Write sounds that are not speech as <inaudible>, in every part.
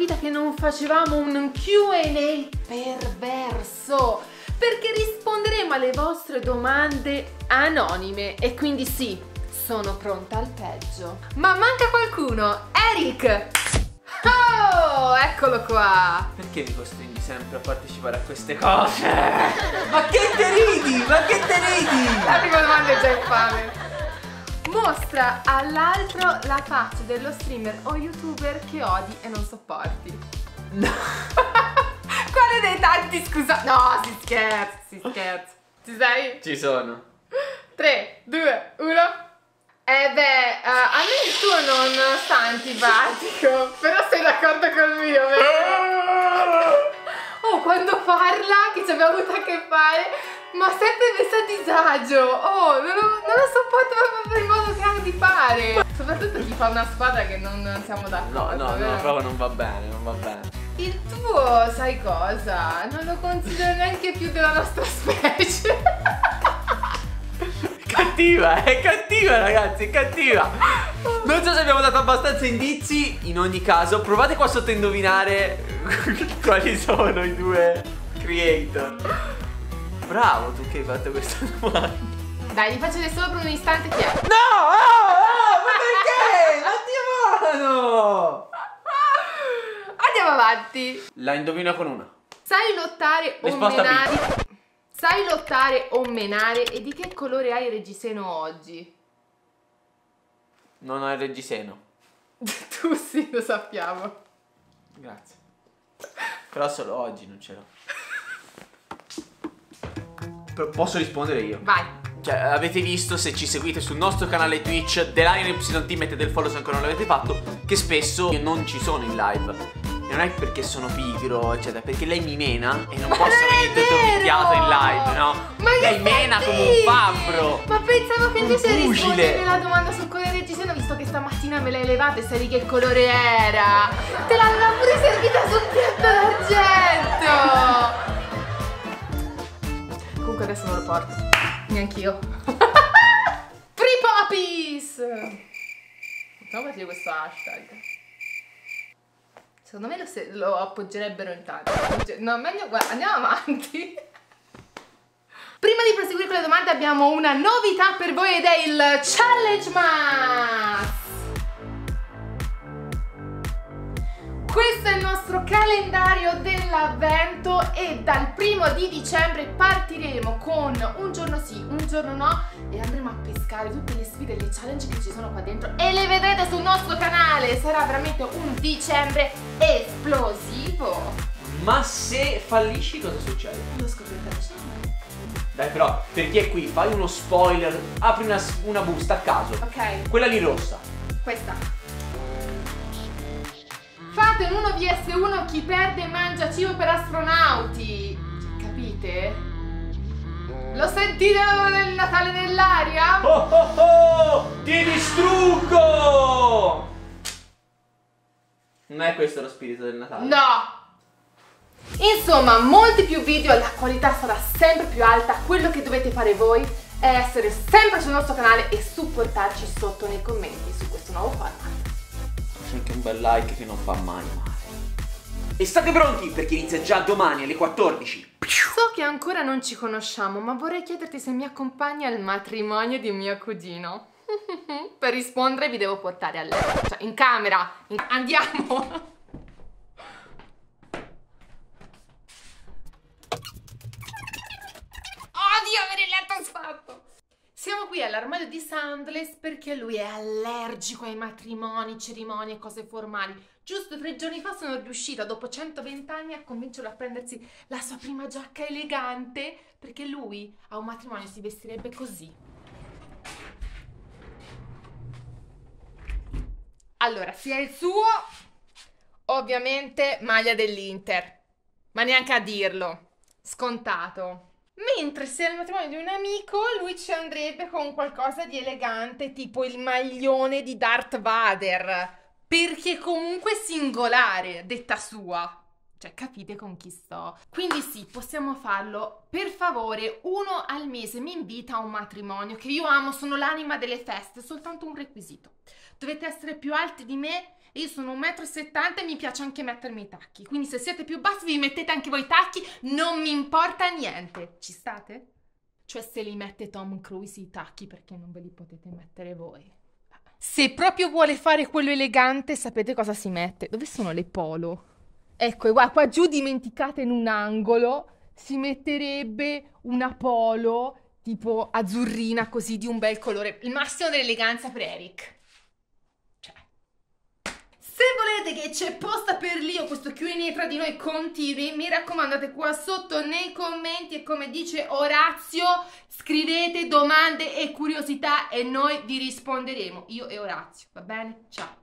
vita che non facevamo un Q&A perverso perché risponderemo alle vostre domande anonime e quindi sì, sono pronta al peggio. Ma manca qualcuno! Eric! Oh, eccolo qua! Perché mi costringi sempre a partecipare a queste cose? <laughs> Ma che te ridi? Ma che te ridi? La prima domanda è già infame. Mostra all'altro la faccia dello streamer o youtuber che odi e non sopporti. No. <laughs> Quale dei tanti scusa? No, si scherza, si scherza. Ci sei? Ci sono. 3, 2, 1. Eh beh, uh, a me il tuo non sta antipatico, però sei d'accordo col mio, vero? <laughs> Oh, quando parla, che ci abbiamo avuto a che fare, ma sempre messo a disagio. Oh, non lo, non lo sopporto proprio per il modo che ha di fare. Soprattutto chi fa una squadra che non siamo d'accordo. No, no, vero? no, proprio non va bene, non va bene. Il tuo, sai cosa? Non lo considero neanche più della nostra specie. <laughs> cattiva, è cattiva ragazzi, è cattiva Non so se abbiamo dato abbastanza indizi In ogni caso, provate qua sotto a indovinare <laughs> Quali sono i due creator Bravo tu che hai fatto questa <laughs> domanda Dai, gli faccio solo per un istante chi è No, oh, oh, ma perché? <laughs> Attivano Andiamo avanti La indovino con una Sai lottare o Risposta menare B. Sai lottare o menare e di che colore hai il reggiseno oggi? Non ho il reggiseno. <laughs> tu sì, lo sappiamo. Grazie. Però solo oggi non ce l'ho. Posso rispondere io? Vai. Cioè, avete visto se ci seguite sul nostro canale Twitch Epsilon Team mettete il follow se ancora non l'avete fatto Che spesso io non ci sono in live e non è perché sono pigro, eccetera, perché lei mi mena e non posso venire tutto picchiato in live, no? Ma lei mena come un fabbro. Ma pensavo che invece rispondermi la domanda sul colore reggiseno, visto che stamattina me l'hai levata e sai di che colore era. Te l'aveva pure servita sul piatto d'argento. Comunque adesso non lo porto. Neanch'io. <laughs> Free Poppies! Partire questo hashtag. Secondo me lo, lo appoggerebbero in tanto. No, meglio guarda, andiamo avanti. <laughs> Prima di proseguire con le domande abbiamo una novità per voi ed è il Challenge Mask! Questo è il nostro calendario dell'avvento e dal primo di dicembre partiremo con un giorno sì, un giorno no e andremo a pescare tutte le sfide e le challenge che ci sono qua dentro e le vedrete sul nostro canale, sarà veramente un dicembre esplosivo. Ma se fallisci cosa succede? Lo scoprirete a dicembre. Dai però, per chi è qui, fai uno spoiler, apri una, una busta a caso. Ok. Quella lì rossa. Questa. Un 1 vs 1 chi perde mangia cibo per astronauti. Capite? Lo sentite del Natale nell'aria? Oh oh oh! Ti distruggo! Non è questo lo spirito del Natale? No! Insomma, molti più video, la qualità sarà sempre più alta. Quello che dovete fare voi è essere sempre sul nostro canale e supportarci sotto nei commenti su questo nuovo format anche un bel like che non fa mai male. E state pronti perché inizia già domani alle 14. So che ancora non ci conosciamo, ma vorrei chiederti se mi accompagni al matrimonio di mio cugino. <laughs> per rispondere vi devo portare a letto, cioè in camera. In... Andiamo! <laughs> Odio avere il letto sfatto! Siamo qui all'armadio di Soundless perché lui è allergico ai matrimoni, cerimonie cose formali. Giusto tre giorni fa sono riuscita, dopo 120 anni, a convincerlo a prendersi la sua prima giacca elegante perché lui a un matrimonio si vestirebbe così. Allora, sia il suo, ovviamente maglia dell'Inter, ma neanche a dirlo, scontato. Mentre se il matrimonio di un amico, lui ci andrebbe con qualcosa di elegante, tipo il maglione di Darth Vader. Perché comunque singolare, detta sua. Cioè, capite con chi sto? Quindi sì, possiamo farlo. Per favore, uno al mese mi invita a un matrimonio che io amo, sono l'anima delle feste, soltanto un requisito. Dovete essere più alti di me io sono 1,70 m e mi piace anche mettermi i tacchi. Quindi se siete più bassi vi mettete anche voi i tacchi, non mi importa niente. Ci state? Cioè se li mette Tom Cruise i tacchi perché non ve li potete mettere voi. Se proprio vuole fare quello elegante, sapete cosa si mette? Dove sono le polo? Ecco, qua, qua giù dimenticate in un angolo si metterebbe una polo tipo azzurrina così di un bel colore. Il massimo dell'eleganza per Eric. Se volete che c'è posta per lì o questo Q&A tra di noi continui, mi raccomandate qua sotto nei commenti e come dice Orazio, scrivete domande e curiosità e noi vi risponderemo. Io e Orazio, va bene? Ciao.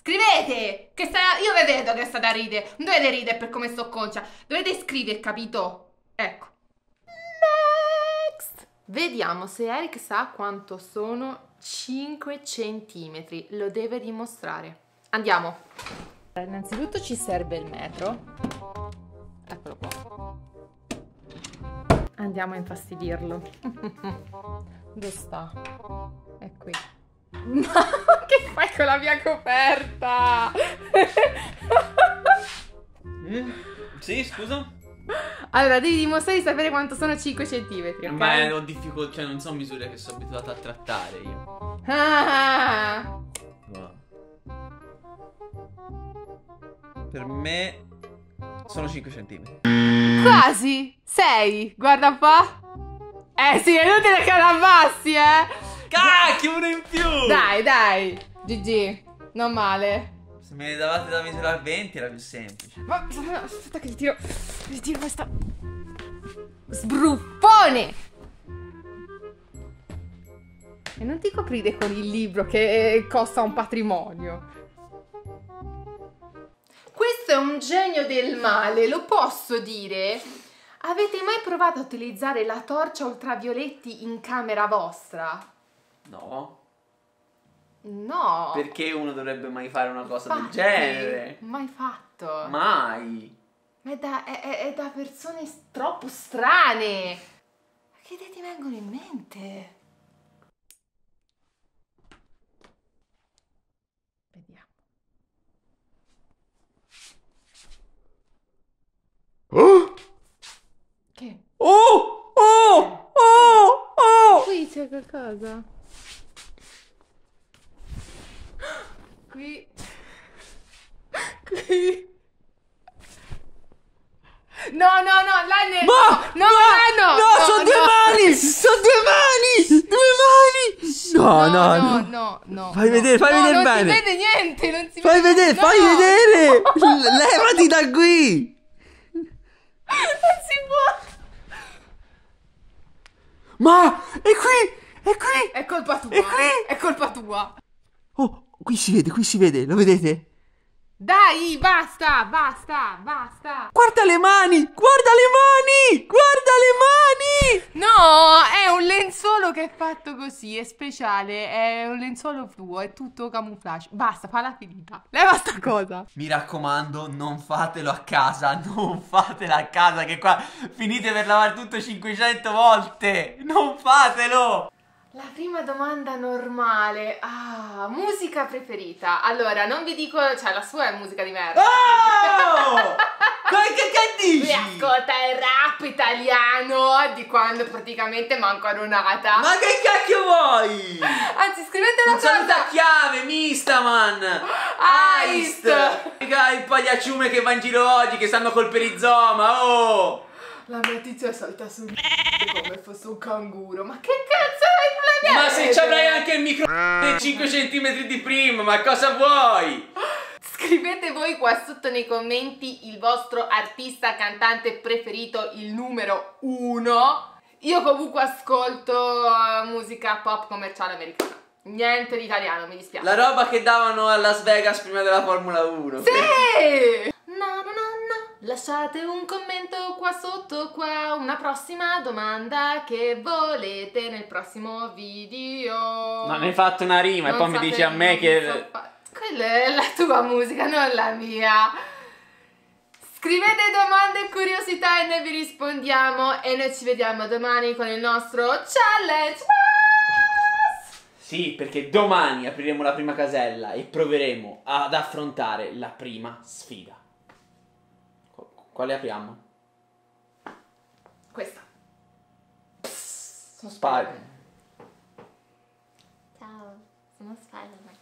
Scrivete! Che sta... Io vi vedo che sta da ridere. Non dovete ridere per come sto concia. Dovete scrivere, capito? Ecco. Next! Vediamo se Eric sa quanto sono 5 centimetri. Lo deve dimostrare. Andiamo. Innanzitutto ci serve il metro. Eccolo qua. Andiamo a infastidirlo. <laughs> Dove sta? È qui. <laughs> Ma che fai con la mia coperta? Mm? <laughs> Sì, scusa? Allora, devi dimostrare di sapere quanto sono 5 centimetri. Okay? Ma ho difficoltà, cioè non sono misure che sono abituato a trattare io. Ah! Per me sono 5 centimetri. Quasi! 6! Guarda un po'. Eh sì, è inutile che la abbassi, eh! Cacchio, uno in più! Dai, dai! GG, non male. Se me ne davate da misurare 20 era più semplice. Ma aspetta che ti tiro. Ti tiro questa. Sbruffone! E non ti coprire con il libro che costa un patrimonio. Questo è un genio del male, lo posso dire? Avete mai provato a utilizzare la torcia ultravioletti in camera vostra? No. No. Perché uno dovrebbe mai fare una cosa Infatti, del genere? Mai fatto. Mai. Ma è da, è, è- da persone troppo strane. Che idee ti vengono in mente? Vediamo. Che? Oh! Oh! Oh! Oh! Qui c'è qualcosa. Qui. Qui. No, no, no, là ne... Ma! No, là no! No, sono due mani! Sono due mani! Due mani! No, no, no, no. no, no. Fai no. vedere, fai No, vedere non bene. si vede niente, non si Fai vede vedere, no, fai no. vedere! L- Levati da qui! Non si può. Ma è qui! È qui! È colpa tua. E qui? È colpa tua. Oh, qui si vede, qui si vede, lo vedete? Dai, basta, basta, basta. Guarda le mani! Guarda le mani! Guarda le mani! No, è un lenzuolo che è fatto così, è speciale, è un lenzuolo fluo, è tutto camouflage. Basta, falla finita. Leva sta cosa. Mi raccomando, non fatelo a casa, non fatelo a casa che qua finite per lavare tutto 500 volte! Non fatelo! La prima domanda normale. Ah, musica preferita. Allora, non vi dico, cioè la sua è musica di merda. Oh! <laughs> che, che, dici? Lui ascolta il rap italiano di quando praticamente manco ero nata. Ma che cacchio vuoi? Anzi, scrivete una Un saluto cosa. chiave, Mistaman! Aist! Raga, il pagliacciume che va in giro oggi, che stanno col perizoma, oh! La mia tizia salta sul come fosse un canguro. Ma che cazzo hai problemi? Ma se ci avrai anche il micro 5 cm di prima, ma cosa vuoi? Scrivete voi qua sotto nei commenti il vostro artista cantante preferito, il numero uno. Io comunque ascolto eh, musica pop commerciale americana. Niente di italiano, mi dispiace. La roba che davano a Las Vegas prima della Formula 1. Sì! No, no, no, no. Lasciate un commento qua sotto, qua una prossima domanda che volete nel prossimo video. Non hai fatto una rima e Non poi mi dici a me che... so è la tua musica, non la mia. Scrivete domande e curiosità e noi vi rispondiamo e noi ci vediamo domani con il nostro challenge. Sì, perché domani apriremo la prima casella e proveremo ad affrontare la prima sfida. Qu- Quale apriamo? Questa. Sono Spari. Spider-Man. Ciao, sono Spider-Man.